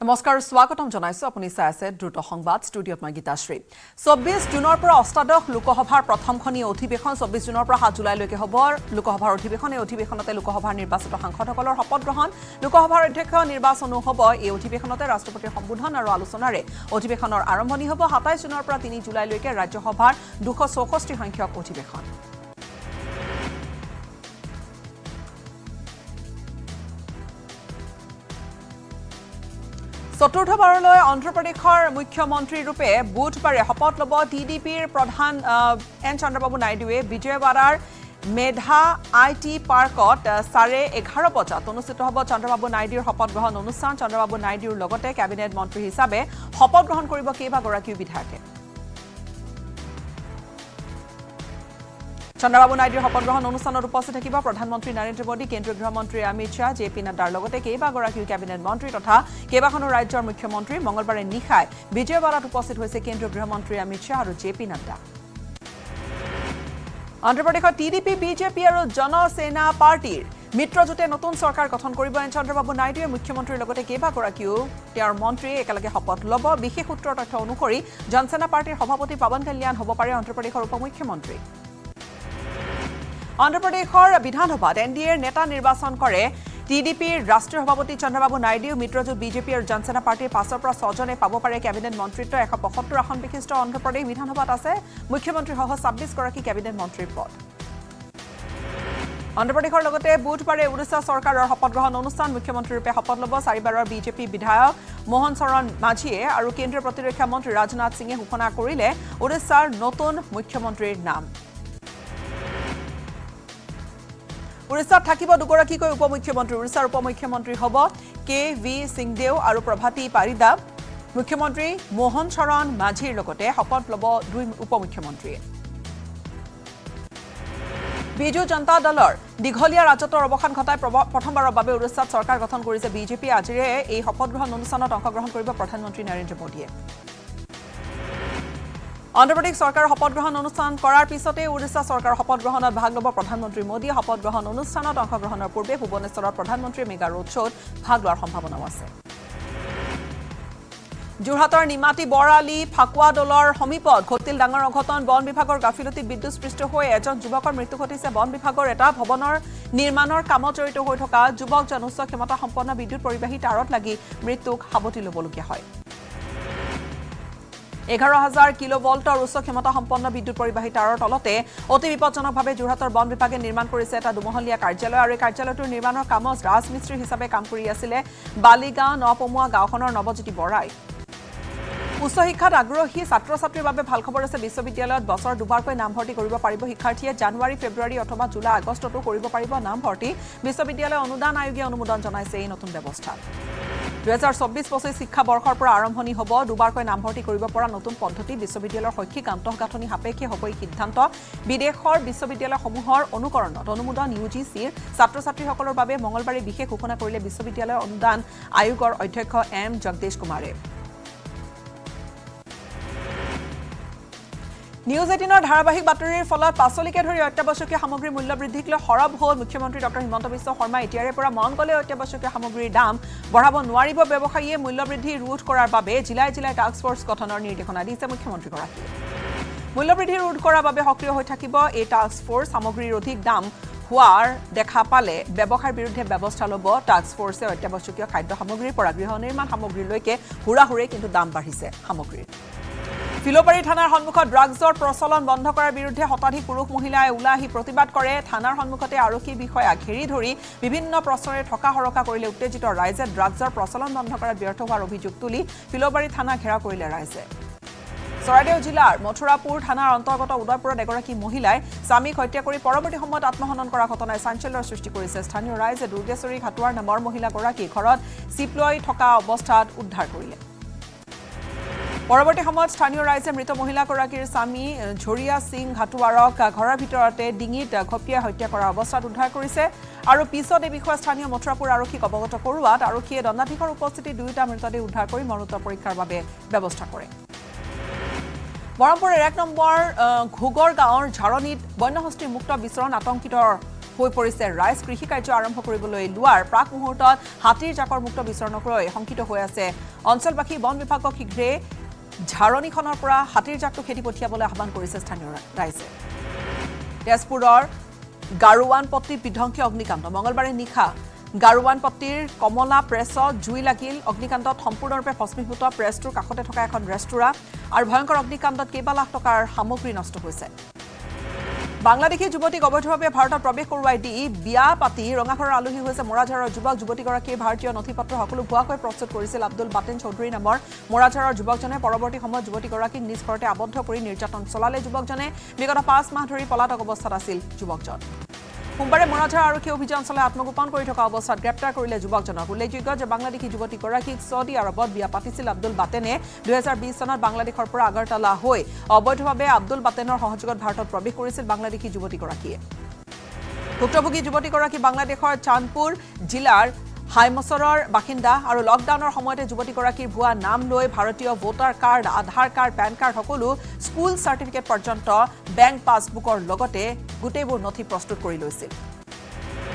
নমস্কাৰ স্বাগতম জনাইছো আপুনি চাই আছে দ্ৰুত সংবাদ ষ্টুডিঅ'ত মই গীতাশ্ৰী চৌব্বিছ জুনৰ পৰা অষ্টাদশ লোকসভাৰ প্ৰথমখনি অধিৱেশন চৌব্বিছ জুনৰ পৰা সাত জুলাইলৈকে হ'ব। লোকসভাৰ অধিৱেশন এই অধিৱেশনতে লোকসভাৰ নিৰ্বাচিত সাংসদসকলৰ শপত গ্ৰহণ। লোকসভাৰ অধ্যক্ষ নিৰ্বাচনো হ'ব এই অধিৱেশনতে ৰাষ্ট্ৰপতিৰ সম্বোধন আৰু আলোচনাৰে অধিৱেশনৰ আৰম্ভণি হ'ব। সাতাইছ জুনৰ পৰা তিনি জুলাইলৈকে ৰাজ্যসভাৰ দুশ চৌষষ্ঠি সংখ্যক অধিৱেশন। চতুৰ্থবাৰলৈ অন্ধ্ৰপ্ৰদেশৰ মুখ্যমন্ত্ৰীৰূপে বুধবাৰে শপত ল'ব টি ডি পিৰ প্ৰধান এন চন্দ্ৰবাবু নাইডুৱে। বিজয়ৱাড়াৰ মেধা আই টি পাৰ্কত চাৰে এঘাৰ বজাত অনুষ্ঠিত হ'ব চন্দ্ৰবাবু নাইডুৰ শপত গ্ৰহণ অনুষ্ঠান। চন্দ্ৰবাবু নাইডুৰ লগতে কেবিনেট মন্ত্ৰী হিচাপে শপত গ্ৰহণ কৰিব কেইবাগৰাকীও বিধায়কে। চন্দ্ৰবাবু নাইডুৰ শপত গ্ৰহণ অনুষ্ঠানত উপস্থিত থাকিব প্ৰধানমন্ত্ৰী নৰেন্দ্ৰ মোদী কেন্দ্ৰীয় গৃহমন্ত্ৰী অমিত শ্বাহ জে পি নাড্ডাৰ লগতে কেইবাগৰাকীও কেবিনেট মন্ত্ৰী তথা কেইবাখনো ৰাজ্যৰ মুখ্যমন্ত্ৰী মঙলবাৰে নিশাই বিজয়ৱাড়াত উপস্থিত হৈছে কেন্দ্ৰীয় গৃহমন্ত্ৰী অমিত শ্বাহ আৰু জে পি নাড্ডা। অন্ধ্ৰপ্ৰদেশত টি ডি পি বিজেপি আৰু জনসেনা পাৰ্টীৰ মিত্ৰজোঁটে নতুন চৰকাৰ গঠন কৰিব এন চন্দ্ৰবাবু নাইডুৱে মুখ্যমন্ত্ৰীৰ লগতে কেইবাগৰাকীও তেওঁৰ মন্ত্ৰীয়ে একেলগে শপত ল'ব। বিশেষ সূত্ৰৰ তথ্য অনুসৰি জনসেনা পাৰ্টীৰ সভাপতি পৱন কল্যাণ হ'ব পাৰে অন্ধ্ৰপ্ৰদেশৰ উপ মুখ্যমন্ত্ৰী অন্ধ্ৰপ্ৰদেশৰ বিধানসভাত এন ডি এৰ নেতা নিৰ্বাচন কৰে। টি ডি পিৰ ৰাষ্ট্ৰীয় সভাপতি চন্দ্ৰবাবু নাইডু মিত্ৰজোঁট বিজেপি আৰু জনসেনা পাৰ্টীৰ পাঁচৰ পৰা ছজনে পাব পাৰে কেবিনেট মন্ত্ৰিত্ব। এশ পঁয়সত্তৰ আসন বিশিষ্ট অন্ধ্ৰপ্ৰদেশ বিধানসভাত আছে। মুখ্যমন্ত্ৰীসহ ছাব্বিছগৰাকী কেবিনেট মন্ত্ৰীৰ পদ। অন্ধ্ৰপ্ৰদেশৰ লগতে বুধবাৰে ওড়িশা চৰকাৰৰ শপত গ্ৰহণ অনুষ্ঠান মুখ্যমন্ত্ৰীৰূপে শপত ল'ব। চাৰিবাৰৰ বিজেপি বিধায়ক মোহন চৰণ মাঝীয়ে আৰু কেন্দ্ৰীয় প্ৰতিৰক্ষা মন্ত্ৰী ৰাজনাথ সিঙে ঘোষণা কৰিলে। ওড়িশাৰ নতুন মুখ্যমন্ত্ৰীৰ নাম। উৰিষ্যাত থাকিব দুগৰাকীকৈ উপ মুখ্যমন্ত্ৰী উৰিষ্যাৰ উপ মুখ্যমন্ত্ৰী হ'ব কে ভি সিংদেও আৰু প্ৰভাতী পাৰিদা। মুখ্যমন্ত্ৰী মোহন চৰণ মাঝীৰ লগতে শপত ল'ব দুই উপ মুখ্যমন্ত্ৰীয়ে বিজু জনতা দলৰ দীঘলীয়া ৰাজত্বৰ অৱসান ঘটাই প্ৰথমবাৰৰ বাবে উৰিষ্যাত চৰকাৰ গঠন কৰিছে বিজেপিয়ে আজিৰে এই শপত গ্ৰহণ অনুষ্ঠানত অংশগ্ৰহণ কৰিব প্ৰধানমন্ত্ৰী নৰেন্দ্ৰ মোদীয়ে। অন্ধ্ৰপ্ৰদেশ চৰকাৰৰ শপত গ্ৰহণ অনুষ্ঠান কৰাৰ পিছতে উৰিষ্যা চৰকাৰৰ শপত গ্ৰহণত ভাগ ল'ব প্ৰধানমন্ত্ৰী মোদীয়ে শপত গ্ৰহণ অনুষ্ঠানত অংশগ্ৰহণৰ পূৰ্বে ভুৱনেশ্বৰত প্ৰধানমন্ত্ৰীয়ে মেগা ৰোড শ্ব'ত ভাগ লোৱাৰ সম্ভাৱনাও আছে। যোৰহাটৰ নিমাতী বৰালি ফাকুৱা দলৰ সমীপত ঘটিল ডাঙৰ অঘটন। বন বিভাগৰ গাফিলতিত বিদ্যুৎস্পৃষ্ট হৈ এজন যুৱকৰ মৃত্যু ঘটিছে। বন বিভাগৰ এটা ভৱনৰ নিৰ্মাণৰ কামত জড়িত হৈ থকা যুৱকজন উচ্চ ক্ষমতা সম্পন্ন বিদ্যুৎ পৰিবাহী তাঁৰত লাগি মৃত্যুক সাৱটি ল'বলগীয়া হয়। এঘাৰ হাজাৰ কিলো ভল্টৰ উচ্চ ক্ষমতা সম্পন্ন বিদ্যুৎ পৰিবাহী তাঁৰৰ তলতে অতি বিপদজনকভাৱে যোৰহাটৰ বন বিভাগে নিৰ্মাণ কৰিছে এটা দুমহলীয়া কাৰ্যালয় আৰু এই কাৰ্যালয়টোৰ নিৰ্মাণৰ কামত ৰাজমিস্ত্ৰী হিচাপে কাম কৰি আছিলে বালিগাঁও নপমুৱা গাঁওখনৰ নৱজ্যোতি বৰাই। উচ্চ শিক্ষাত আগ্ৰহী ছাত্ৰ ছাত্ৰীৰ বাবে ভাল খবৰ আছে বিশ্ববিদ্যালয়ত বছৰ দুবাৰকৈ নামভৰ্তি কৰিব পাৰিব শিক্ষাৰ্থীয়ে জানুৱাৰী ফেব্ৰুৱাৰী অথবা জুলাই আগষ্টতো কৰিব পাৰিব নামভৰ্তি। বিশ্ববিদ্যালয় অনুদান আয়োগে অনুমোদন জনাইছে এই নতুন ব্যৱস্থাত দুহেজাৰ চৌব্বিছ পঁচিছ শিক্ষাবৰ্ষৰ পৰা আৰম্ভণি হ'ব। দুবাৰকৈ নামভৰ্তি কৰিব পৰা নতুন পদ্ধতি বিশ্ববিদ্যালয়ৰ শৈক্ষিক আন্তঃগাঁথনি সাপেক্ষে হ'ব এই সিদ্ধান্ত। বিদেশৰ বিশ্ববিদ্যালয়সমূহৰ অনুকৰণত অনুমোদন ইউ জি চিৰ ছাত্ৰ ছাত্ৰীসকলৰ বাবে মঙলবাৰে বিশেষ ঘোষণা কৰিলে বিশ্ববিদ্যালয় অনুদান আয়োগৰ অধ্যক্ষ এম জগদেশ কুমাৰে। নিউজ এইটিনৰ ধাৰাবাহিক বাতৰিৰ ফলত পাচলিকে ধৰি অত্যাৱশ্যকীয় সামগ্ৰীৰ মূল্য বৃদ্ধিক লৈ সৰব হ'ল মুখ্যমন্ত্ৰী ডক্টৰ হিমন্ত বিশ্ব শৰ্মা এতিয়াৰে পৰা মন গ'লে অত্যাৱশ্যকীয় সামগ্ৰীৰ দাম বঢ়াব নোৱাৰিব ব্যৱসায়ীয়ে মূল্য বৃদ্ধি ৰোধ কৰাৰ বাবে জিলাই জিলাই টাস্ক ফৰ্চ গঠনৰ নিৰ্দেশনা দিছে মুখ্যমন্ত্ৰীগৰাকীয়ে। মূল্যবৃদ্ধি ৰোধ কৰাৰ বাবে সক্ৰিয় হৈ থাকিব এই টাস্ক ফৰ্চ সামগ্ৰীৰ অধিক দাম হোৱাৰ দেখা পালে ব্যৱসায়ৰ বিৰুদ্ধে ব্যৱস্থা ল'ব টাস্ক ফৰ্চে অত্যাৱশ্যকীয় খাদ্য সামগ্ৰীৰ পৰা গৃহ নিৰ্মাণ সামগ্ৰীলৈকে হুৰা হুৰে কিন্তু দাম বাঢ়িছে সামগ্ৰীৰ। ফিলোবাৰী থানাৰ সন্মুখত ড্ৰাগছৰ প্ৰচলন বন্ধ কৰাৰ বিৰুদ্ধে শতাধিক পুৰুষ মহিলাই ওলাই আহি প্ৰতিবাদ কৰে। থানাৰ সন্মুখতে আৰক্ষী বিষয়া ঘেৰি ধৰি বিভিন্ন প্ৰশ্নৰে থকা সৰকা কৰিলে উত্তেজিত ৰাইজে ড্ৰাগছৰ প্ৰচলন বন্ধ কৰাত ব্যৰ্থ হোৱাৰ অভিযোগ তুলি ফিলোবাৰী থানা ঘেৰাও কৰিলে ৰাইজে। চৰাইদেউ জিলাৰ মথুৰাপুৰ থানাৰ অন্তৰ্গত উদয়পুৰত এগৰাকী মহিলাই স্বামীক হত্যা কৰি পৰৱৰ্তী সময়ত আত্মহনন কৰা ঘটনাই চাঞ্চল্যৰ সৃষ্টি কৰিছে। স্থানীয় ৰাইজে দুৰ্গেশ্বৰী ঘাটোৱাৰ নামৰ মহিলাগৰাকী ঘৰত চিপ লৈ থকা অৱস্থাত উদ্ধাৰ কৰিলে। পৰৱৰ্তী সময়ত স্থানীয় ৰাইজে মৃত মহিলাগৰাকীৰ স্বামী ঝৰিয়া সিং ঘাটোৱাৰক ঘৰৰ ভিতৰতে ডিঙিত ঘপিয়াই হত্যা কৰাৰ অৱস্থাত উদ্ধাৰ কৰিছে। আৰু পিছত এই বিষয়ে স্থানীয় মথুৰাপুৰ আৰক্ষীক অৱগত কৰোৱাত আৰক্ষীয়ে দণ্ডাধীশৰ উপস্থিতিত দুয়োটা মৃতদেহ উদ্ধাৰ কৰি মৰণোত্তৰ পৰীক্ষাৰ বাবে ব্যৱস্থা কৰে। বৰহমপুৰৰ এক নম্বৰ ঘোগৰ গাঁৱৰ ঝাৰণীত বন্যহস্তীৰ মুক্ত বিচৰণ আতংকিতৰ হৈ পৰিছে। ৰাইজ কৃষি কাৰ্য আৰম্ভ কৰিবলৈ লোৱাৰ প্ৰাক মুহূৰ্তত হাতীৰ জাকৰ মুক্ত বিচৰণক লৈ শংকিত হৈ আছে। অঞ্চলবাসী বন বিভাগক শীঘ্ৰে ঝাৰণীখনৰ পৰা হাতীৰ জাকটো খেদি পঠিয়াবলৈ আহ্বান কৰিছে স্থানীয় ৰাইজে। তেজপুৰৰ গাৰোৱানপট্টিত বিধ্বংসী অগ্নিকাণ্ড। মঙলবাৰে নিশা গাৰোৱানপট্টিৰ কমলা প্ৰেছত জুই লাগিল। অগ্নিকাণ্ডত সম্পূৰ্ণৰূপে ভস্মীভূত। প্ৰেছটোৰ কাষতে থকা এখন ৰেস্তোৰাঁ। আৰু ভয়ংকৰ অগ্নিকাণ্ডত কেইবা লাখ টকাৰ সামগ্ৰী নষ্ট হৈছে। বাংলাদেশী যুৱতীক অবৈধভাৱে ভাৰতত প্ৰৱেশ কৰোৱাই দি বিয়া পাতি ৰঙাঘৰৰ আলহী হৈছে মৰাঝাৰৰ যুৱক যুৱতীগৰাকীৰ ভাৰতীয় নথি পত্ৰ সকলো ভুৱাকৈ প্ৰস্তুত কৰিছিল। আব্দুল বাটেন চৌধুৰী নামৰ মৰাঝাৰৰ যুৱকজনে পৰৱৰ্তী সময়ত যুৱতীগৰাকীক নিজ ঘৰতে আবদ্ধ কৰি নিৰ্যাতন চলালে। যুৱকজনে বিগত পাঁচ মাহ ধৰি পলাতক অৱস্থাত আছিল। যুৱকজন সোমবাৰে মৰাঝাৰ আৰক্ষী অভিযান চলাই আত্মগোপন কৰি থকা অৱস্থাত গ্ৰেপ্তাৰ কৰিলে যুৱকজনক। উল্লেখযোগ্য যে বাংলাদেশী যুৱতীগৰাকীক ছৌদি আৰবত বিয়া পাতিছিল আব্দুল বাটেনে দুহেজাৰ বিছ চনত বাংলাদেশৰ পৰা আগৰতলা হৈ অবৈধভাৱে আব্দুল বাটেনৰ সহযোগত ভাৰতত প্ৰৱেশ কৰিছিল বাংলাদেশী যুৱতীগৰাকীয়ে। ভুক্তভোগী যুৱতীগৰাকী বাংলাদেশৰ চান্দপুৰ জিলাৰ হাইমচৰৰ বাসিন্দা আৰু লকডাউনৰ সময়তে যুৱতীগৰাকীৰ ভুৱা নাম লৈ ভাৰতীয় voter card Aadhaar card PAN card সকলো স্কুল চাৰ্টিফিকেট পৰ্যন্ত বেংক পাছবুকৰ লগতে গোটেইবোৰ নথি প্ৰস্তুত কৰি লৈছিল।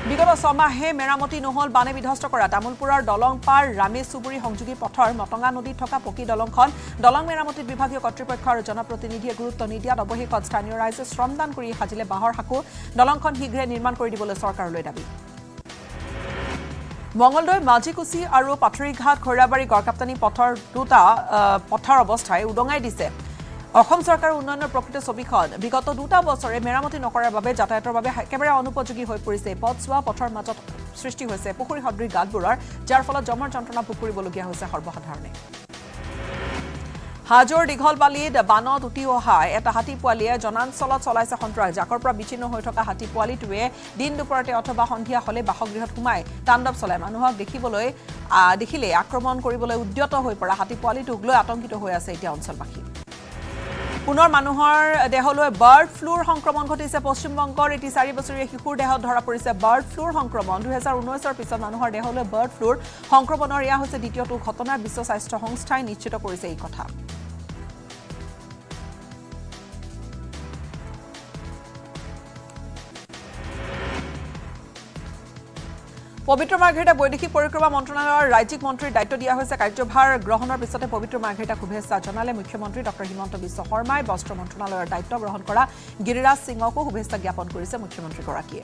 বিগত ছমাহে মেৰামতি নহল বানে বিধ্বস্ত কৰা। তামোলপুৰৰ দলং পাৰ ৰামেশ চুবুৰী সংযোগী পথৰ মটঙা নদীত থকা পকী দলংখন দলং মেৰামতিত বিভাগীয় কৰ্তৃপক্ষ আৰু জনপ্ৰতিনিধিয়ে গুৰুত্ব নিদিয়াত অৱশেষত স্থানীয় ৰাইজে শ্ৰমদান কৰি সাজিলে বাঁহৰ সাঁকো। দলংখন শীঘ্ৰে নিৰ্মাণ কৰি দিবলৈ চৰকাৰলৈ দাবী। মঙলদৈ মাজিকুচি আৰু পাথৰিঘাট খৈৰাবাৰী গড়কাপ্তানী পথৰ দুটা পথাৰ অৱস্থাই উদঙাই দিছে। অসম চৰকাৰৰ উন্নয়নৰ প্ৰকৃত ছবিখন বিগত দুটা বছৰে মেৰামতি নকৰাৰ বাবে যাতায়াতৰ বাবে একেবাৰে অনুপযোগী হৈ পৰিছে। পথছোৱা পথৰ মাজত সৃষ্টি হৈছে পুখুৰী সদৃশ গাঁতবোৰৰ যাৰ ফলত জমৰ যন্ত্ৰণা ভোগ কৰিবলগীয়া হৈছে সৰ্বসাধাৰণে। হাজোৰ দীঘল বালিত বানত উটি অহা এটা হাতী পোৱালীয়ে জনাঞ্চলত চলাইছে সন্ত্ৰাস। জাকৰ পৰা বিচ্ছিন্ন হৈ থকা হাতী পোৱালীটোৱে দিন দুপৰতে অথবা সন্ধিয়া হ'লে বাসগৃহত সোমাই তাণ্ডৱ চলায়। মানুহক দেখিবলৈ আহ, দেখিলে আক্ৰমণ কৰিবলৈ উদ্যত হৈ পৰা হাতী পোৱালীটোক লৈ আতংকিত হৈ আছে এতিয়া অঞ্চলবাসী। পুনৰ মানুহৰ দেহলৈ বাৰ্ড ফ্লুৰ সংক্ৰমণ ঘটিছে। পশ্চিমবংগৰ এটি চাৰি বছৰীয়া শিশুৰ দেহত ধৰা পৰিছে বাৰ্ড ফ্লুৰ সংক্ৰমণ। দুহেজাৰ ঊনৈছৰ পিছত মানুহৰ দেহলৈ বাৰ্ড ফ্লুৰ সংক্ৰমণৰ এয়া হৈছে দ্বিতীয়টো ঘটনা। বিশ্ব স্বাস্থ্য সংস্থাই নিশ্চিত কৰিছে এই কথা। পবিত্ৰ মাৰ্ঘেৰিটা বৈদেশিক পৰিক্ৰমা মন্ত্ৰণালয়ৰ ৰাজ্যিক মন্ত্ৰীৰ দায়িত্ব দিয়া হৈছে। কাৰ্যভাৰ গ্ৰহণৰ পিছতে পবিত্ৰ মাৰ্ঘেৰিটাক শুভেচ্ছা জনালে মুখ্যমন্ত্ৰী ডক্টৰ হিমন্ত বিশ্ব শৰ্মাই। বস্ত্ৰ মন্ত্ৰণালয়ৰ দায়িত্ব গ্ৰহণ কৰা গিৰিৰাজ সিঙকো শুভেচ্ছা জ্ঞাপন কৰিছে মুখ্যমন্ত্ৰীগৰাকীয়ে।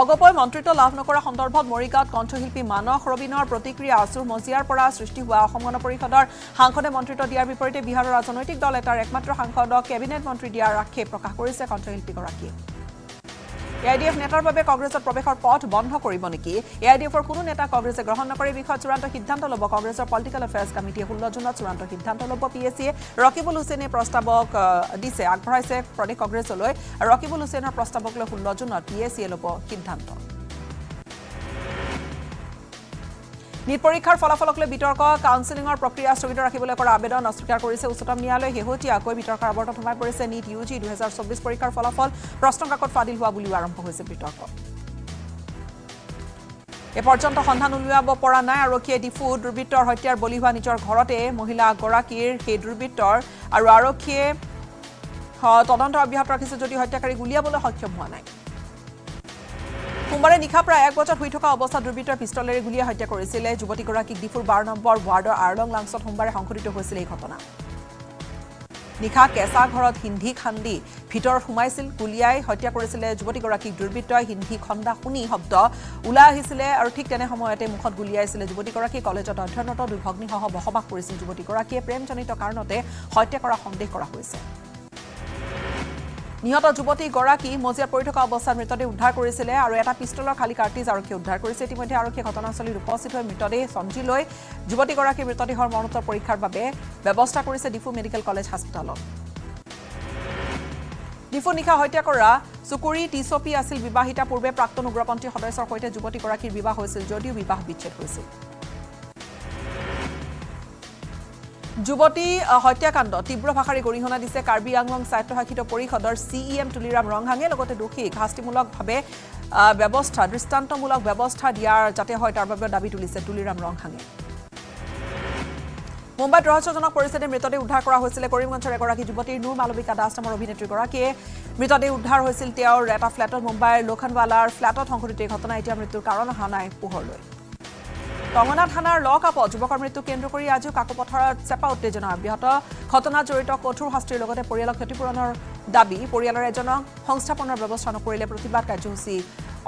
অগপই মন্ত্ৰিত্ব লাভ নকৰা সন্দৰ্ভত মৰিগাঁৱত কণ্ঠশিল্পী মানস ৰবীনৰ প্ৰতিক্ৰিয়া আছুৰ মজিয়াৰ পৰা সৃষ্টি হোৱা অসম গণ পৰিষদৰ সাংসদে মন্ত্ৰিত্ব দিয়াৰ বিপৰীতে বিহাৰৰ ৰাজনৈতিক দল এটাৰ একমাত্ৰ সাংসদক কেবিনেট মন্ত্ৰী দিয়াৰ আক্ষেপ প্ৰকাশ কৰিছে কণ্ঠশিল্পীগৰাকীয়ে। এ আই ডি এফ নেতাৰ বাবে কংগ্ৰেছত প্ৰৱেশৰ পথ বন্ধ কৰিব নেকি? এ আই ডি এফৰ কোনো নেতা কংগ্ৰেছে গ্ৰহণ নকৰে এই বিষয়ত চূড়ান্ত সিদ্ধান্ত ল'ব। কংগ্ৰেছৰ পলিটিকেল এফেয়াৰ্ছ কমিটিয়ে ষোল্ল জুনত চূড়ান্ত সিদ্ধান্ত ল'ব। পি এছ চিয়ে ৰকিবুল হুছেইনে প্ৰস্তাৱক দিছে আগবঢ়াইছে। প্ৰদেশ কংগ্ৰেছলৈ ৰকিবুল হুছেইনৰ প্ৰস্তাৱক লৈ ষোল্ল জুনত পি এছ চিয়ে ল'ব সিদ্ধান্ত। নীট পৰীক্ষাৰ ফলাফলক লৈ বিতৰ্ক কাউন্সেলিঙৰ প্ৰক্ৰিয়া স্থগিত ৰাখিবলৈ কৰা আবেদন অস্বীকাৰ কৰিছে উচ্চতম ন্যায়ালয়ে। শেহতীয়াকৈ বিতৰ্কৰ আৱৰ্তত সোমাই পৰিছে। নীট ইউ জি দুহেজাৰ চৌবিছ পৰীক্ষাৰ ফলাফল প্ৰশ্নকাকত ফাদিল হোৱা বুলিও আৰম্ভ হৈছে বিতৰ্ক। এ পৰ্যন্ত সন্ধান উলিয়াব পৰা নাই। আৰক্ষীয়ে ডিফু দুৰ্বৃত্তৰ হত্যাৰ বলি হোৱা নিজৰ ঘৰতে মহিলাগৰাকীৰ সেই দুৰ্বৃত্তৰ আৰু আৰক্ষীয়ে তদন্ত অব্যাহত ৰাখিছে যদিও হত্যাকাৰীক উলিয়াবলৈ সক্ষম হোৱা নাই। সোমবাৰে নিশা প্ৰায় এক বজাত শুই থকা অৱস্থাত দুৰ্বৃত্তৰ পিষ্টলেৰে গুলীয়াই হত্যা কৰিছিলে। যুৱতীগৰাকীক ডিফুৰ বাৰ নম্বৰ ৱাৰ্ডৰ আৰলং লাংছত সোমবাৰে সংঘটিত হৈছিল এই ঘটনা। নিশা কেঁচা ঘৰত সিন্ধি খান্দি ভিতৰত সোমাইছিল গুলীয়াই হত্যা কৰিছিলে যুৱতীগৰাকীক। দুৰ্বৃত্তই সিন্ধি খন্দা শুনি শব্দ ওলাই আহিছিলে আৰু ঠিক তেনে সময়তে মুখত গুলীয়াইছিলে যুৱতীগৰাকী কলেজত অধ্যয়নৰত দুই ভগ্নীসহ বসবাস কৰিছিল। যুৱতীগৰাকীয়ে প্ৰেমজনিত কাৰণতে হত্যা কৰা সন্দেহ কৰা হৈছে। নিহত যুৱতীগৰাকী মজিয়াত পৰি থকা অৱস্থাত মৃতদেহ উদ্ধাৰ কৰিছিলে আৰু এটা পিষ্টলৰ খালী কাৰ্টিজ আৰক্ষীয়ে উদ্ধাৰ কৰিছে। ইতিমধ্যে আৰক্ষীয়ে ঘটনাস্থলীত উপস্থিত হৈ মৃতদেহ চমজি লৈ যুৱতীগৰাকীৰ মৃতদেহৰ মৰণোত্তৰ পৰীক্ষাৰ বাবে ব্যৱস্থা কৰিছে ডিফু মেডিকেল কলেজ হাস্পতালত। ডিফু নিশা হত্যা কৰা চুকুৰি টিচপি আছিল বিবাহিতা। পূৰ্বে প্ৰাক্তন উগ্ৰপন্থী সদস্যৰ সৈতে যুৱতীগৰাকীৰ বিবাহ হৈছিল যদিও বিবাহ বিচ্ছেদ হৈছিল। যুৱতী হত্যাকাণ্ড তীব্ৰ ভাষাৰে গৰিহণা দিছে কাৰ্বি আংলং স্বায়ত্তশাসিত পৰিষদৰ C E M Tuliram Ronghang লগতে দোষীক শাস্তিমূলকভাৱে ব্যৱস্থা দৃষ্টান্তমূলক ব্যৱস্থা দিয়াৰ যাতে হয় তাৰ বাবে দাবী তুলিছে তুলিৰাম ৰংহাঙে। মুম্বাইত ৰহস্যজনক পৰিস্থিতিত মৃতদেহ উদ্ধাৰ কৰা হৈছিলে কৰিমগঞ্জৰ এগৰাকী যুৱতীৰ নূৰ মালবিকা দাস নামৰ অভিনেত্ৰীগৰাকীয়ে। মৃতদেহ উদ্ধাৰ হৈছিল তেওঁৰ এটা ফ্লেটত মুম্বাইৰ লোখনৱালাৰ ফ্লেটত সংঘটিত এই ঘটনা এতিয়া মৃত্যুৰ কাৰণ অহা নাই পোহৰলৈ। টঙনা থানাৰ ল কাপত যুৱকৰ মৃত্যুক কেন্দ্ৰ কৰি আজিও কাকপথাৰত চেপা উত্তেজনা। অব্যাহত ঘটনাত জড়িত কঠোৰ শাস্তিৰ লগতে পৰিয়ালক ক্ষতিপূৰণৰ দাবী। পৰিয়ালৰ এজনক সংস্থাপনৰ ব্যৱস্থা নকৰিলে প্ৰতিবাদ কাৰ্যসূচী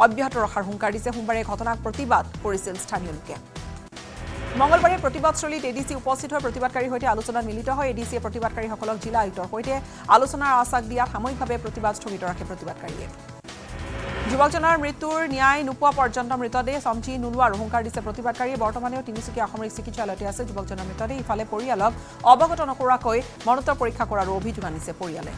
অব্যাহত ৰখাৰ হুংকাৰ দিছে। সোমবাৰে ঘটনাক প্ৰতিবাদ কৰিছিল স্থানীয় লোকে। মঙলবাৰে প্ৰতিবাদস্থলীত এ ডি চি উপস্থিত হৈ প্ৰতিবাদকাৰীৰ সৈতে আলোচনাত মিলিত হয় এ ডি চিয়ে প্ৰতিবাদকাৰীসকলক জিলা আয়ুক্তৰ সৈতে আলোচনাৰ আশ্বাস দিয়াত সাময়িকভাৱে প্ৰতিবাদ স্থগিত ৰাখে প্ৰতিবাদকাৰীয়ে। যুৱকজনৰ মৃত্যুৰ ন্যায় নোপোৱা পৰ্যন্ত মৃতদেহ চমজি নোলোৱাৰ হুংকাৰ দিছে প্ৰতিবাদকাৰীয়ে। বৰ্তমানেও তিনিচুকীয়া অসামৰিক চিকিৎসালয়তে আছে। যুৱকজনৰ মৃতদেহ ইফালে পৰিয়ালক অৱগত নকৰাকৈ মৰণোত্তৰ পৰীক্ষা কৰাৰো অভিযোগ আনিছে পৰিয়ালে।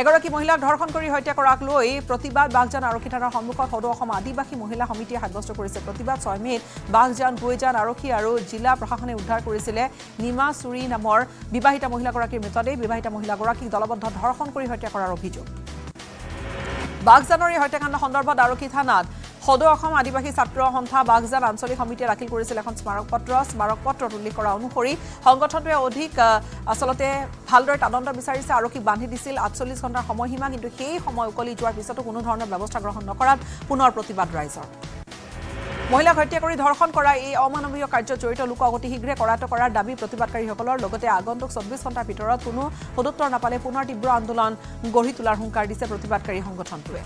এগৰাকী মহিলাক ধৰ্ষণ কৰি হত্যা কৰাক লৈ প্ৰতিবাদ বাগজান আৰক্ষী থানাৰ সন্মুখত সদৌ অসম আদিবাসী মহিলা সমিতিয়ে সাব্যস্ত কৰিছে। প্ৰতিবাদ ছয় মেত বাগজান গুইজান আৰক্ষী আৰু জিলা প্ৰশাসনে উদ্ধাৰ কৰিছিলে নিমা চুৰি নামৰ বিবাহিতা মহিলাগৰাকীৰ মৃতদেহ। বিবাহিতা মহিলাগৰাকীক দলবদ্ধ ধৰ্ষণ কৰি হত্যা কৰাৰ অভিযোগ। বাগজানৰ এই হত্যাকাণ্ড সন্দৰ্ভত আৰক্ষী থানাত সদৌ অসম আদিবাসী ছাত্ৰ সন্থা বাগজান আঞ্চলিক সমিতিয়ে দাখিল কৰিছিল এখন স্মাৰক পত্ৰ স্মাৰক পত্ৰত উল্লেখ কৰা অনুসৰি সংগঠনটোৱে অধিক আচলতে ভালদৰে তদন্ত বিচাৰিছে আৰক্ষীক বান্ধি দিছিল আঠচল্লিছ ঘণ্টাৰ সময়সীমা কিন্তু সেই সময় উকলি যোৱাৰ পিছতো কোনো ধৰণৰ ব্যৱস্থা গ্ৰহণ নকৰাত পুনৰ প্ৰতিবাদ ৰাইজৰ। মহিলাক হত্যা কৰি ধৰ্ষণ কৰা এই অমানৱীয় কাৰ্যত জড়িত লোকক অতি শীঘ্ৰে কৰায়ত্ব কৰাৰ দাবী প্ৰতিবাদকাৰীসকলৰ। লগতে আগন্তুক চৌব্বিছ ঘণ্টাৰ ভিতৰত কোনো সদুত্তৰ নাপালে পুনৰ তীব্ৰ আন্দোলন গঢ়ি তোলাৰ হুংকাৰ দিছে প্ৰতিবাদকাৰী সংগঠনটোৱে।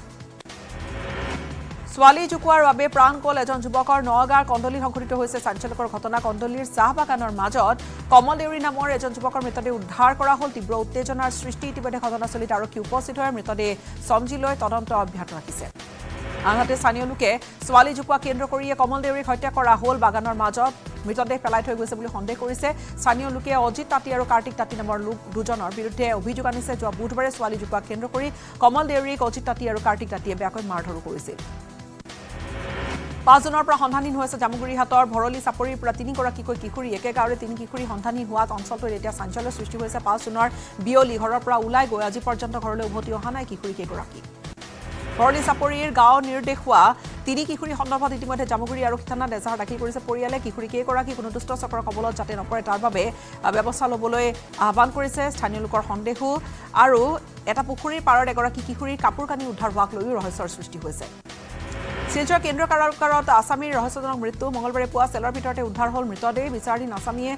ছোৱালী জোকোৱাৰ বাবে প্ৰাণ গ'ল এজন যুৱকৰ নগাঁৱৰ কন্দলীত সংঘটিত হৈছে। চাঞ্চল্যকৰ ঘটনা কন্দলীৰ চাহ বাগানৰ মাজত কমল দেউৰী নামৰ এজন যুৱকৰ মৃতদেহ উদ্ধাৰ কৰা হ'ল। তীব্ৰ উত্তেজনাৰ সৃষ্টি ইতিমধ্যে ঘটনাস্থলীত আৰক্ষী উপস্থিত হৈ মৃতদেহ চমজি লৈ তদন্ত অব্যাহত ৰাখিছে। আনহাতে স্থানীয় লোকে ছোৱালী জোকোৱা কেন্দ্ৰ কৰিয়ে কমল দেউৰীক হত্যা কৰা হ'ল। বাগানৰ মাজত মৃতদেহ পেলাই থৈ গৈছে বুলি সন্দেহ কৰিছে। স্থানীয় লোকে অজিত তাঁতী আৰু কাৰ্তিক তাঁতী নামৰ লোক দুজনৰ বিৰুদ্ধে অভিযোগ আনিছে। যোৱা বুধবাৰে ছোৱালী জোকোৱা কেন্দ্ৰ কৰি কমল দেউৰীক অজিত তাঁতী আৰু কাৰ্তিক তাঁতীয়ে বেয়াকৈ মাৰ ধৰো কৰিছিল। পাঁচ জুনৰ পৰা সন্ধানহীন হৈ আছে জামুগুৰিহাটৰ ভৰলী চাপৰিৰ পৰা তিনিগৰাকীকৈ কিশোৰী একে গাঁৱৰে তিনি কিশোৰী সন্ধানহীন হোৱাত অঞ্চলটোত এতিয়া চাঞ্চল্যৰ সৃষ্টি হৈছে। পাঁচ জুনৰ বিয়লি ঘৰৰ পৰা ওলাই গৈ আজি পৰ্যন্ত ঘৰলৈ উভতি অহা নাই কিশোৰী ভৰলী চাপৰিৰ গাঁও নিৰ্দেশ হোৱা তিনি কিশোৰী সন্দৰ্ভত ইতিমধ্যে জামুগুৰি আৰক্ষী থানাত এজাহাৰ দাখিল কৰিছে। পৰিয়ালে কিশোৰী কেইগৰাকী কোনো দুষ্ট চক্ৰৰ কবলত যাতে নপৰে তাৰ বাবে ব্যৱস্থা ল'বলৈ আহ্বান কৰিছে স্থানীয় লোকৰ সন্দেহো। আৰু এটা পুখুৰীৰ পাৰত এগৰাকী কিশোৰীৰ কাপোৰ কানি উদ্ধাৰ হোৱাক লৈও ৰহস্যৰ সৃষ্টি হৈছে। শিলচৰ কেন্দ্ৰীয় কাৰাগাৰত আছামীৰ ৰহস্যজনক মৃত্যু। মঙলবাৰে পুৱা চেলৰ ভিতৰতে উদ্ধাৰ হ'ল মৃতদেহ। বিচাৰাধীন আছামীয়ে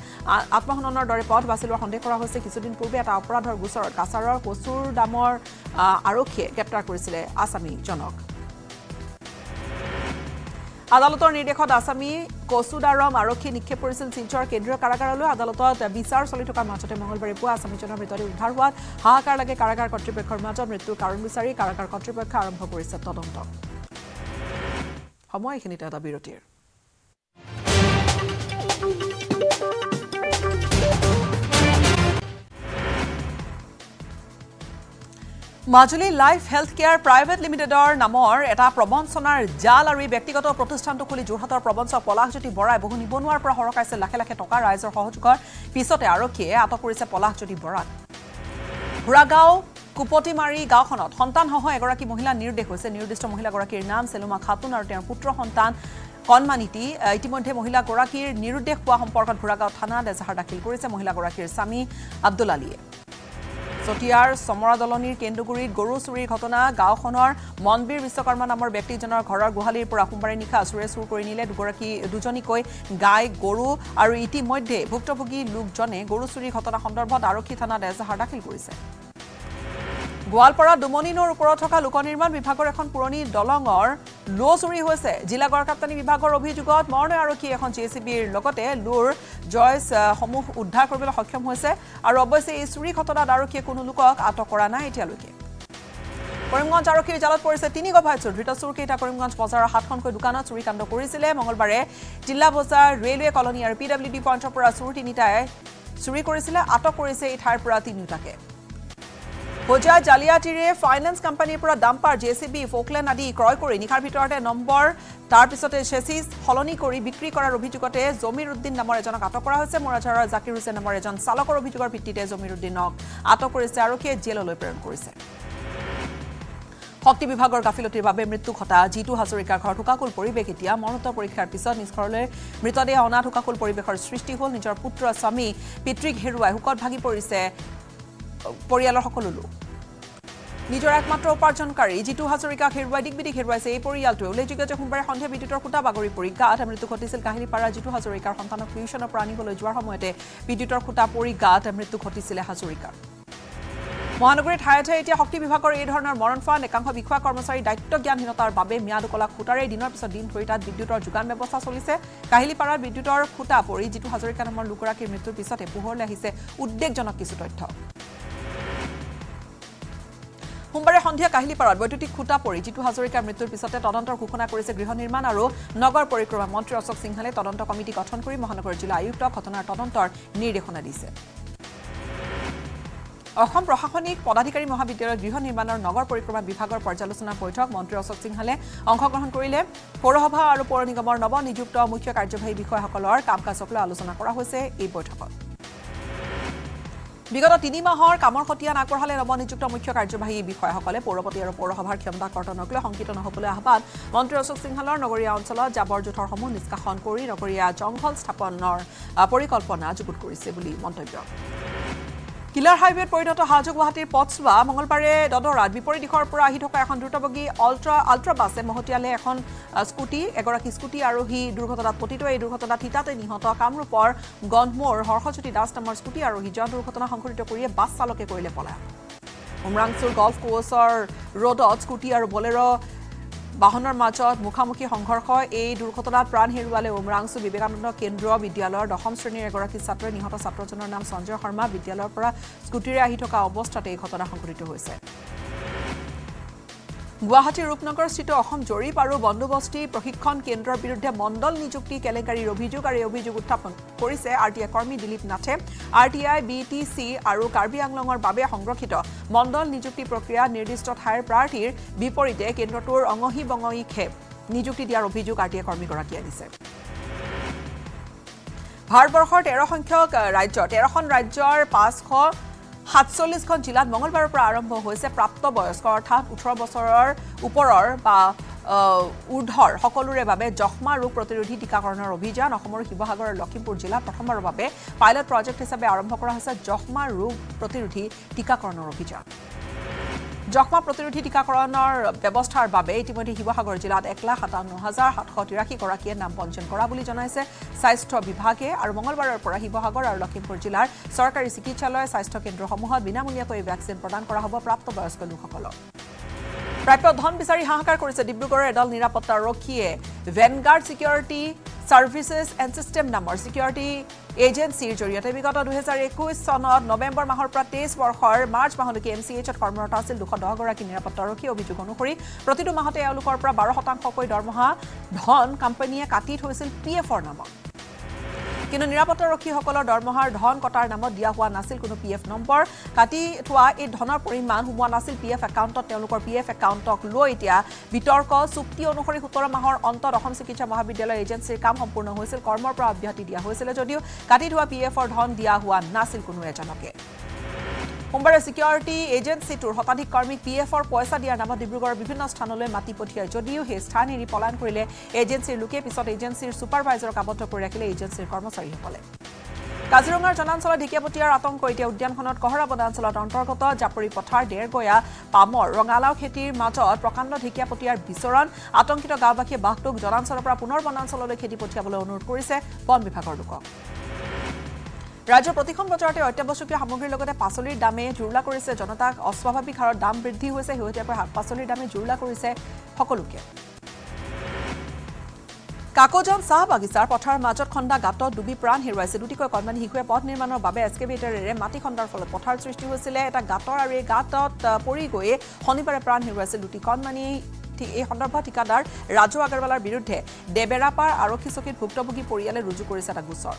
আত্মহননৰ দৰে পথ বাছি লোৱাৰ সন্দেহ কৰা হৈছে। কিছুদিন পূৰ্বে এটা অপৰাধৰ গোচৰত কাছাৰৰ কচুৰ দামৰ আৰক্ষীয়ে গ্ৰেপ্তাৰ কৰিছিলে আছামীজনক আদালতৰ নিৰ্দেশত আছামী কচুদাৰম আৰক্ষী নিক্ষেপ কৰিছিল শিলচৰ কেন্দ্ৰীয় কাৰাগাৰলৈ। আদালতত বিচাৰ চলি থকাৰ মাজতে মঙলবাৰে পুৱা আছামীজনৰ মৃতদেহ উদ্ধাৰ হোৱাত হাহাকাৰ লাগে কাৰাগাৰ কৰ্তৃপক্ষৰ মাজত মৃত্যুৰ কাৰণ বিচাৰি কাৰাগাৰ কৰ্তৃপক্ষই আৰম্ভ কৰিছে তদন্ত। সময় এইখিনিতে এটা বিৰতিৰ। Majuli life health care private লিমিটেডৰ নামৰ এটা প্ৰবঞ্চনাৰ জাল আৰু এই ব্যক্তিগত প্ৰতিষ্ঠানটো খুলি যোৰহাটৰ প্ৰবঞ্চক পলাশজ্যোতি বৰাই বহু নিবনুৱাৰ পৰা সৰকাইছে লাখে লাখে টকা ৰাইজৰ সহযোগৰ। পিছতে আৰক্ষীয়ে আটক কৰিছে পলাশজ্যোতি বৰাক। কুপটিমাৰী গাঁওখনত সন্তানসহ এগৰাকী মহিলা নিৰুদ্দেশ হৈছে। নিৰুদ্দিষ্ট মহিলাগৰাকীৰ নাম চেলুমা খাতুন আৰু তেওঁৰ পুত্ৰ সন্তান কণমানিটি। ইতিমধ্যে মহিলাগৰাকীৰ নিৰুদ্দেশ পোৱা সম্পৰ্কত ঘোঁৰাগাঁও থানাত এজাহাৰ দাখিল কৰিছে মহিলাগৰাকীৰ স্বামী আব্দুল আলীয়ে। চতিয়াৰ চমৰা দলনিৰ কেন্দুগুৰিত গৰু চুৰিৰ ঘটনা গাঁওখনৰ মনবীৰ বিশ্বকৰ্মা নামৰ ব্যক্তিজনৰ ঘৰৰ গোহালিৰ পৰা সোমবাৰে নিশা চোৰে চুৰ কৰি নিলে দুগৰাকী দুজনীকৈ গাই গৰু আৰু ইতিমধ্যে ভুক্তভোগী লোকজনে গৰু চুৰিৰ ঘটনা সন্দৰ্ভত আৰক্ষী থানাত এজাহাৰ দাখিল কৰিছে। গোৱালপাৰা দুমনি নৈৰ ওপৰত থকা লোক নিৰ্মাণ বিভাগৰ এখন পুৰণি দলঙৰ লো চুৰি হৈছে। জিলা গড়কাপ্তানি বিভাগৰ অভিযোগত মৰণে আৰক্ষীয়ে এখন জে চি বিৰ লগতে লোৰ জয়ছ আহ, সমূহ উদ্ধাৰ কৰিবলৈ সক্ষম হৈছে। আৰু অৱশ্যে এই চুৰি ঘটনাত আৰক্ষীয়ে কোনো লোকক আটক কৰা নাই এতিয়ালৈকে। কৰিমগঞ্জ আৰক্ষীৰ জালত পৰিছে তিনি গভাই চোৰ ধৃত চোৰকেইটা কৰিমগঞ্জ বজাৰৰ সাতখনকৈ দোকানত চুৰিকাণ্ড কৰিছিলে। মঙলবাৰে জিলা বজাৰ ৰেলৱে কলনী আৰু পি ডাব্লিউ ডি পৰা চোৰ তিনিটাই চুৰি কৰিছিলে আটক কৰিছে এই ঠাইৰ পৰা তিনিওটাকে। হোজা জালিয়াতিৰে ফাইনেন্স কোম্পানীৰ পৰা ডাম্পাৰ জে চি বি ফকলেণ্ড আদি ক্ৰয় কৰি নিশাৰ ভিতৰতে নম্বৰ তাৰ পিছতে চেচিছ সলনি কৰি বিক্ৰী কৰাৰ অভিযোগতে জমিৰ উদ্দিন নামৰ এজনক আটক কৰা হৈছে। মৰাঝাৰৰ জাকিৰ হুছেইন নামৰ এজন চালকৰ অভিযোগৰ ভিত্তিতে জমিৰ উদ্দিনক আটক কৰিছে। আৰক্ষীয়ে জেললৈ প্ৰেৰণ কৰিছে। শক্তি বিভাগৰ গাফিলতিৰ বাবে মৃত্যু ঘটা। জিতু হাজৰিকাৰ ঘৰ ঠোকাকুল পৰিৱেশ। এতিয়া মৰণোত্তৰ পৰীক্ষাৰ পিছত নিজ ঘৰলৈ মৃতদেহ অনা ঠোকাকুল পৰিৱেশৰ সৃষ্টি হ'ল। নিজৰ পুত্ৰ স্বামী পিতৃক হেৰুৱাই শোকত ভাগি পৰিছে। পৰিয়ালৰ সকলো লোক। নিজৰ একমাত্ৰ উপাৰ্জনকাৰী জিতু হাজৰিকাক হেৰুৱাই দিক বিদিক হেৰুৱাইছে এই পৰিয়ালটোৱে। উল্লেখযোগ্য যে সোমবাৰে সন্ধিয়া বিদ্যুতৰ খুটা বাগৰি পৰি গাত মৃত্যু ঘটিছিল। কাহিলীপাৰা জিতু হাজৰিকাৰ সন্তানক টিউশ্যনৰ পৰা আনিবলৈ যোৱাৰ সময়তে বিদ্যুতৰ খুটা পৰি গাত মৃত্যু ঘটিছিলে হাজৰিকাৰ। মহানগৰীৰ ঠায়ে ঠায়ে এতিয়া শক্তি বিভাগৰ এই ধৰণৰ মৰণফা একাংশ বিষয়া কৰ্মচাৰীৰ দায়িত্ব জ্ঞানহীনতাৰ বাবে ম্যাদ উকলা খুটাৰে দিনৰ পিছত দিন ধৰি তাত বিদ্যুতৰ যোগান ব্যৱস্থা চলিছে। কাহিলীপাৰাত বিদ্যুতৰ খুটা পৰি জিতু হাজৰিকা নামৰ লোকগৰাকীৰ মৃত্যুৰ পিছতে পোহৰলৈ আহিছে উদ্বেগজনক কিছু তথ্য। সোমবাৰে সন্ধিয়া কাহিলীপাৰাত বৈদ্যুতিক খুটা পৰি জিতু হাজৰিকাৰ মৃত্যুৰ পিছতে তদন্তৰ ঘোষণা কৰিছে গৃহ নিৰ্মাণ আৰু নগৰ পৰিক্ৰমা মন্ত্ৰী অশোক সিংহালে তদন্ত কমিটি গঠন কৰি মহানগৰ জিলা আয়ুক্তক ঘটনাৰ তদন্তৰ নিৰ্দেশনা দিছে। অসম প্ৰশাসনিক পদাধিকাৰী মহাবিদ্যালয়ৰ গৃহ নিৰ্মাণৰ নগৰ পৰিক্ৰমা বিভাগৰ পৰ্যালোচনা বৈঠক মন্ত্ৰী অশোক সিংহালে অংশগ্ৰহণ কৰিলে। পৌৰসভা আৰু পৌৰ নিগমৰ নৱ নিযুক্ত মুখ্য কাৰ্যবাহী বিষয়াসকলৰ কাম কাজক লৈ আলোচনা কৰা হৈছে এই বৈঠকত। বিগত তিনি মাহৰ কামৰ খতিয়ান আগবঢ়ালে নৱনিযুক্ত মুখ্য কাৰ্যবাহী বিষয়াসকলে পৌৰপতি আৰু পৌৰসভাৰ ক্ষমতা কৰ্তনক লৈ শংকিত নহবলৈ আহ্বান। মন্ত্ৰী অশোক সিংহালৰ নগৰীয়া অঞ্চলত জাবৰ জোঁথৰসমূহ নিষ্কাশন কৰি নগৰীয়া জংঘল স্থাপনৰ পৰিকল্পনা যুগুত কৰিছে বুলি মন্তব্য। কিলাৰ হাইৱেত পৰিণত হাজু গুৱাহাটীৰ পথছোৱা মঙলবাৰে দদৰাত বিপৰীত দিশৰ পৰা আহি থকা এখন দ্ৰুতবেগী অল্ট্ৰা আল্ট্ৰা বাছে মহতিয়ালে এখন স্কুটি এগৰাকী স্কুটি আৰোহী দুৰ্ঘটনাত পতিত। এই দুৰ্ঘটনাত থিতাতে নিহত কামৰূপৰ গন্ধমোৰ হৰ্ষজ্যোতি দাস নামৰ স্কুটি আৰোহীজন দুৰ্ঘটনা সংঘটিত কৰিয়ে বাছ চালকে কৰিলে পলায়ন। উমৰাংচুৰ গল্ফ কোৰ্চৰ ৰোডত স্কুটি আৰু বলেৰ' বাহনৰ মাজত মুখামুখি সংঘৰ্ষ এই দুৰ্ঘটনাত প্ৰাণ হেৰুৱালে। উমৰাংচু বিবেকানন্দ কেন্দ্ৰীয় বিদ্যালয়ৰ দশম শ্ৰেণীৰ এগৰাকী ছাত্ৰই নিহত ছাত্ৰজনৰ নাম সঞ্জয় শৰ্মা। বিদ্যালয়ৰ পৰা স্কুটিৰে আহি থকা অৱস্থাতে এই ঘটনা সংঘটিত হৈছে। গুৱাহাটীৰ ৰূপনগৰস্থিত অসম জৰীপ আৰু বন্দোবস্তি প্ৰশিক্ষণ কেন্দ্ৰৰ বিৰুদ্ধে মণ্ডল নিযুক্তি কেলেংকাৰীৰ অভিযোগ আৰু এই অভিযোগ উত্থাপন কৰিছে আৰ টি আই কৰ্মী দিলীপ নাথে। R T I B T C আৰু কাৰ্বি আংলঙৰ বাবে সংৰক্ষিত মণ্ডল নিযুক্তি প্ৰক্ৰিয়া নিৰ্দিষ্ট ঠাইৰ প্ৰাৰ্থীৰ বিপৰীতে কেন্দ্ৰটোৰ অঙহী খেপ। নিযুক্তি দিয়াৰ অভিযোগ আৰ টি আই কৰ্মীগৰাকীয়ে আনিছে ভাৰতবৰ্ষৰ তেৰ সংখ্যক ৰাজ্যৰ তেৰখন ৰাজ্যৰ পাঁচশ সাতচল্লিছখন জিলাত মঙলবাৰৰ পৰা আৰম্ভ হৈছে প্ৰাপ্তবয়স্ক অৰ্থাৎ ওঠৰ বছৰৰ ওপৰৰ বা ঊৰ্ধৰ সকলোৰে বাবে যক্ষ্মা ৰোগ প্ৰতিৰোধী টীকাকৰণৰ অভিযান অসমৰ শিৱসাগৰ আৰু লখিমপুৰ জিলাত প্ৰথমবাৰৰ বাবে পাইলট প্ৰজেক্ট হিচাপে আৰম্ভ কৰা হৈছে যক্ষ্মা ৰোগ প্ৰতিৰোধী টীকাকৰণৰ অভিযান। যক্ষ্মা প্ৰতিৰোধী টীকাকৰণৰ ব্যৱস্থাৰ বাবে ইতিমধ্যে শিৱসাগৰ জিলাত এক লাখ সাতাৱন্ন হাজাৰ সাতশ তিৰাশীগৰাকীয়ে নাম পঞ্জীয়ন কৰা বুলি জনাইছে স্বাস্থ্য বিভাগে আৰু মঙলবাৰৰ পৰা শিৱসাগৰ আৰু লখিমপুৰ জিলাৰ চৰকাৰী চিকিৎসালয় স্বাস্থ্য কেন্দ্ৰসমূহত বিনামূলীয়াকৈ ভেকচিন প্ৰদান কৰা হ'ব প্ৰাপ্তবয়স্ক লোকসকলক। প্ৰাপ্য ধন বিচাৰি হাহাকাৰ কৰিছে ডিব্ৰুগড়ৰ এডাল নিৰাপত্তাৰক্ষীয়ে Vanguard security services and system নামৰ ছিকিউৰিটি এজেঞ্চিৰ জৰিয়তে বিগত দুহেজাৰ একৈছ চনত নৱেম্বৰ মাহৰ পৰা তেইছ বৰ্ষৰ মাৰ্চ মাহলৈকে এম চি এইচত কৰ্মৰত আছিল দুশ দহগৰাকী নিৰাপত্তাৰক্ষী অভিযোগ অনুসৰি প্ৰতিটো মাহতে এওঁলোকৰ পৰা বাৰ শতাংশকৈ দৰমহা ধন কোম্পানীয়ে কাটি থৈছিল পি এফৰ নামত। কিন্তু নিৰাপত্তাৰক্ষীসকলৰ দৰমহাৰ ধন কটাৰ নামত দিয়া হোৱা নাছিল কোনো পি এফ নম্বৰ। কাটি থোৱা এই ধনৰ পৰিমাণ সোমোৱা নাছিল পি এফ একাউণ্টত। তেওঁলোকৰ পি এফ একাউণ্টক লৈ এতিয়া বিতৰ্ক। চুক্তি অনুসৰি সোতৰ মাহৰ অন্তত অসম চিকিৎসা মহাবিদ্যালয় এজেঞ্চিৰ কাম সম্পূৰ্ণ হৈছিল। কৰ্মৰ পৰা অব্যাহতি দিয়া হৈছিলে যদিও কাটি থোৱা পি এফৰ ধন দিয়া হোৱা নাছিল কোনো এজনকে। সোমবাৰে ছিকিউৰিটি এজেঞ্চিটোৰ শতাধিক কৰ্মীক পি এফৰ পইচা দিয়াৰ নামত ডিব্ৰুগড়ৰ বিভিন্ন স্থানলৈ মাতি পঠিয়ায়। যদিও সেই স্থান এৰি পলায়ন কৰিলে এজেঞ্চিৰ লোকে পিছত এজেঞ্চিৰ ছুপাৰভাইজাৰক আবদ্ধ কৰি ৰাখিলে এজেঞ্চিৰ কৰ্মচাৰীসকলে। কাজিৰঙাৰ জনাঞ্চলত ঢেকীয়াপতীয়াৰ আতংক। এতিয়া উদ্যানখনত কহৰা বনাঞ্চলত অন্তৰ্গত জাপৰি পথাৰ ডেৰগয়া পামৰ ৰঙালাও খেতিৰ মাজত প্ৰকাণ্ড ঢেকীয়াপতীয়াৰ বিচৰণ। আতংকিত গাঁওবাসীয়ে বাঘটোক জনাঞ্চলৰ পৰা পুনৰ বনাঞ্চললৈ খেতি পঠিয়াবলৈ অনুৰোধ কৰিছে। বন বিভাগৰ লোকক। ৰাজ্যৰ প্ৰতিখন বজাৰতে অত্যাৱশ্যকীয় সামগ্ৰীৰ লগতে পাচলিৰ দামে জুৰুলা কৰিছে। জনতাক অস্বাভাৱিক হাৰত দাম বৃদ্ধি হৈছে। শেহতীয়াকৈ শাক পাচলিৰ দামে জুৰুলা কৰিছে সকলোকে। কাকজান চাহ বাগিচাৰ পথাৰৰ মাজত খন্দা গাঁতত ডুবি প্ৰাণ হেৰুৱাইছে। দুটিকৈ কণমানি শিশুৱে পথ নিৰ্মাণৰ বাবে এক্সকেভেটাৰেৰে মাটি খন্দাৰ ফলত পথাৰ সৃষ্টি হৈছিলে। এটা গাঁতৰ আৰু এই গাঁতত পৰি গৈয়ে শনিবাৰে প্ৰাণ হেৰুৱাইছিল দুটি কণমানি এই সন্দৰ্ভত ঠিকাদাৰ ৰাজু আগৰৱালাৰ বিৰুদ্ধে দেবেৰাপাৰ আৰক্ষী চকীত ভুক্তভোগী পৰিয়ালে ৰুজু কৰিছে এটা গোচৰ।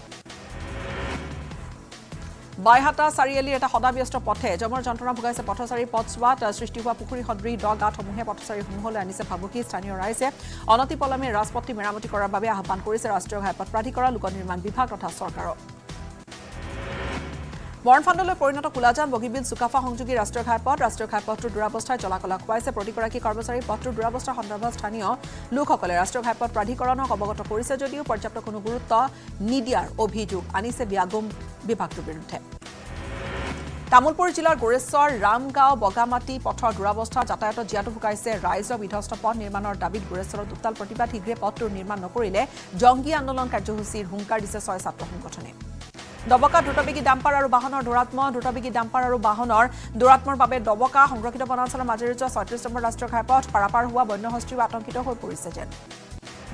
বাইহাটা চাৰিআলিৰ এটা সদাব্যস্ত পথে জমৰ যন্ত্ৰণা ভোগাইছে পথচাৰীৰ পথছোৱাত সৃষ্টি হোৱা পুখুৰী সদৃশ দ গাঁতসমূহে পথচাৰীসমূহলৈ আনিছে ভাবুকি। স্থানীয় ৰাইজে অনতিপলমে ৰাজপথটি মেৰামতি কৰাৰ বাবে আহ্বান কৰিছে। ৰাষ্ট্ৰীয় ঘাইপথ প্ৰাধিকৰণ লোক নিৰ্মাণ বিভাগ তথা চৰকাৰক। মৰণফাণ্ডলৈ পৰিণত কোলাজান বগীবিল চুকাফা সংযোগী ৰাষ্ট্ৰীয় ঘাইপথ ৰাষ্ট্ৰীয় ঘাইপথটোৰ দুৰাৱস্থাই জলাকলা খুৱাইছে। প্ৰতিগৰাকী কৰ্মচাৰী পথটোৰ দুৰাৱস্থাৰ সন্দৰ্ভত স্থানীয় লোকসকলে ৰাষ্ট্ৰীয় ঘাইপথ প্ৰাধিকৰণক অৱগত কৰিছে যদিও পৰ্যাপ্ত কোনো গুৰুত্ব নিদিয়াৰ অভিযোগ আনিছে বিয়াগুম বিভাগটোৰ বিৰুদ্ধে। তামোলপুৰ জিলাৰ গোৰেশ্বৰ ৰামগাঁও বগামাটি পথৰ দুৰাৱস্থা যাতায়াতত জীয়াতু শুকাইছে ৰাইজৰ বিধ্বস্ত পথ নিৰ্মাণৰ দাবীত গোৰেশ্বৰত উত্তাল প্ৰতিবাদ শীঘ্ৰে পথটোৰ নিৰ্মাণ নকৰিলে জংগী আন্দোলন কাৰ্যসূচীৰ হুংকাৰ দিছে ছয় ছাত্ৰ সংগঠনে। ডবকা দ্ৰুতবেগী ডাম্পাৰ আৰু বাহনৰ দৌৰাত্ম দ্ৰুতবেগী ডাম্পাৰ আৰু বাহনৰ দৌৰাত্মৰ বাবে ডবকা সংৰক্ষিত বনাঞ্চলৰ মাজেৰে যোৱা ছয়ত্ৰিছ নম্বৰ ৰাষ্ট্ৰীয় ঘাইপথ পাৰাপাৰ হোৱা বন্যহস্তীও আতংকিত হৈ পৰিছে যেন।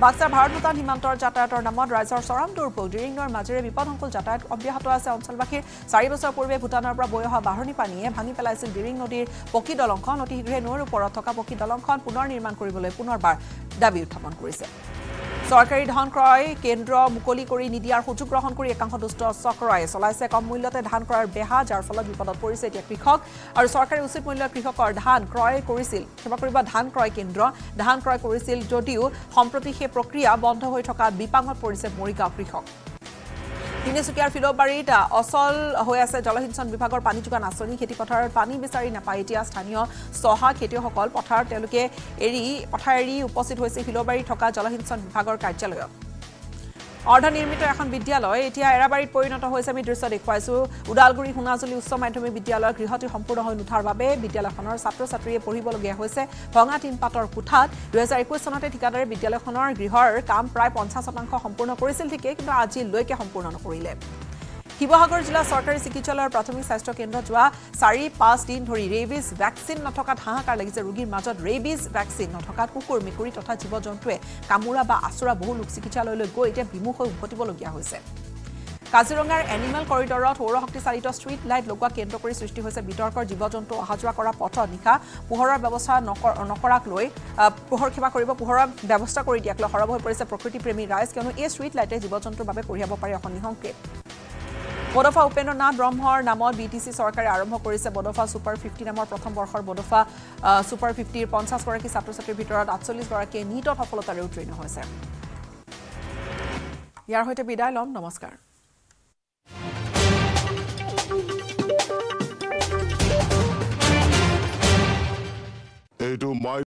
বাক্সাৰ ভাৰত ভূটান সীমান্তৰ যাতায়াতৰ নামত ৰাইজৰ চৰম দুৰ্ভোগ। ডিৰিং নৈৰ মাজেৰে বিপদসংকুল যাতায়াত অব্যাহত আছে অঞ্চলবাসীৰ। চাৰি বছৰ পূৰ্বে ভূটানৰ পৰা বৈ অহা বাঢ়নী পানীয়ে ভাঙি পেলাইছিল ডিৰিং নদীৰ পকী দলংখন। অতি শীঘ্ৰে নৈৰ ওপৰত থকা পকী দলংখন পুনৰ নিৰ্মাণ কৰিবলৈ পুনৰবাৰ দাবী উত্থাপন কৰিছে। চৰকাৰী ধান ক্ৰয় কেন্দ্ৰ মুকলি কৰি নিদিয়াৰ সুযোগ গ্ৰহণ কৰি একাংশ দুষ্ট চক্ৰই চলাইছে কম মূল্যতে ধান ক্ৰয়ৰ বেহা যাৰ ফলত বিপদত পৰিছে এতিয়া কৃষক। আৰু চৰকাৰে উচিত মূল্যত কৃষকৰ ধান ক্ৰয় কৰিছিল। ক্ষমা কৰিব ধান ক্ৰয় কেন্দ্ৰ। ধান ক্ৰয় কৰিছিল যদিও সম্প্ৰতি সেই প্ৰক্ৰিয়া বন্ধ হৈ থকা বিপাঙত পৰিছে মৰিগাঁও কৃষক। তিনিচুকীয়াৰ ফিলবাৰীত অচল হৈ আছে জলসিঞ্চন বিভাগৰ পানী যোগান আঁচনি। খেতিপথাৰত পানী বিচাৰি নাপায়। এতিয়া স্থানীয় চহা খেতিয়কসকল পথাৰত তেওঁলোকে এৰি পথাৰ এৰি উপস্থিত হৈছে। ফিলবাৰীত থকা জলসিঞ্চন বিভাগৰ কাৰ্যালয়ত। অৰ্ধনিৰ্মিত এখন বিদ্যালয়। এতিয়া এৰাবাৰীত পৰিণত হৈছে আমি দৃশ্য দেখুৱাইছো। ওদালগুৰি সোণাজুলি উচ্চ মাধ্যমিক বিদ্যালয়ৰ গৃহটি সম্পূৰ্ণ হৈ নুঠাৰ বাবে বিদ্যালয়খনৰ ছাত্ৰ ছাত্ৰীয়ে পঢ়িবলগীয়া হৈছে। ভঙা টিনপাতৰ কোঠাত দুহেজাৰ একৈছ চনতে ঠিকাদাৰে বিদ্যালয়খনৰ গৃহৰ কাম প্ৰায় পঞ্চাছ শতাংশ সম্পূৰ্ণ কৰিছিল ঠিকেই কিন্তু আজিলৈকে সম্পূৰ্ণ নকৰিলে। শিৱসাগৰ জিলা চৰকাৰী চিকিৎসালয়ৰ প্ৰাথমিক স্বাস্থ্য কেন্দ্ৰত যোৱা চাৰি পাঁচ দিন ধৰি ৰেবিজ ভেকচিন নথকাত হাহাকাৰ লাগিছে। ৰোগীৰ মাজত ৰেবিজ ভেকচিন নথকাত কুকুৰ মেকুৰী তথা জীৱ জন্তুৱে কামোৰা বা আচোৰা বহু লোক চিকিৎসালয়লৈ গৈ এতিয়া বিমুখ হৈ উভতিবলগীয়া হৈছে। কাজিৰঙাৰ এনিমেল কৰিডৰত সৌৰশক্তি চালিত ষ্ট্ৰীট লাইট লগোৱা কেন্দ্ৰ কৰি সৃষ্টি হৈছে। বিতৰ্কৰ জীৱ জন্তু অহা যোৱা কৰা পথত নিশা পোহৰৰ ব্যৱস্থা নকৰ- নকৰাক লৈ পোহৰ সেৱা কৰিব পোহৰৰ ব্যৱস্থা কৰি দিয়াক লৈ সৰব হৈ পৰিছে প্ৰকৃতিপ্ৰেমী ৰাইজ। কিয়নো এই ষ্ট্ৰীট লাইটে জীৱ জন্তুৰ বাবে কঢ়িয়াব পাৰে অশনি সংকেত। বডফা উপেন্দ্ৰ নাথ ব্ৰহ্মৰ নামত বি টি চি চৰকাৰে আৰম্ভ কৰিছে বডফা ছুপাৰ ফিফটি নামৰ প্ৰথম বৰ্ষৰ বডফা ছুপাৰ ফিফটিৰ পঞ্চাছগৰাকী ছাত্ৰ ছাত্ৰীৰ ভিতৰত আঠচল্লিছগৰাকীয়ে নীটত সফলতাৰে উত্তীৰ্ণ হৈছে। ইয়াৰ সৈতে বিদায় ল'ম নমস্কাৰ। এইটো মই